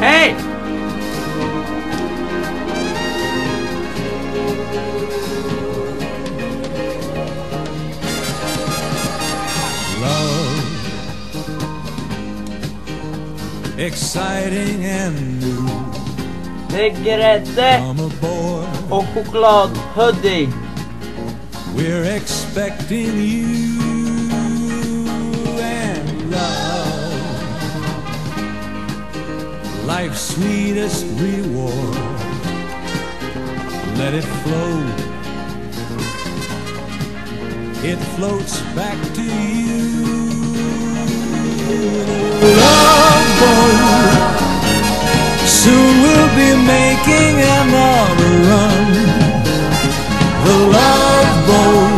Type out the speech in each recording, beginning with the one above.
Hej! Love, exciting and new. Det är grädde Come aboard, och chokladpudding. we're expecting you Life's sweetest reward. Let it flow. It floats back to you. Love boat. Soon we'll be making another run. The love boat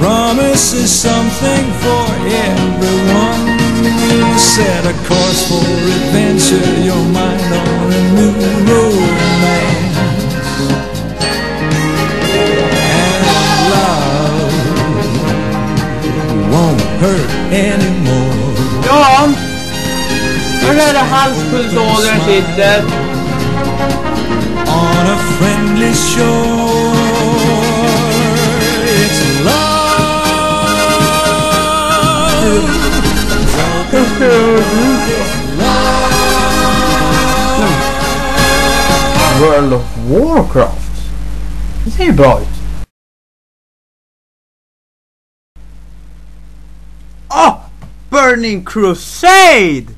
promises something for. Set a course for adventure, your mind on a new romance. And love won't hurt anymore. Ja. Hur är det halspulsådern sitter? on a friendly shore. It's love. World of Warcraft. Det ser ju bra ut. Ah! Burning Crusade!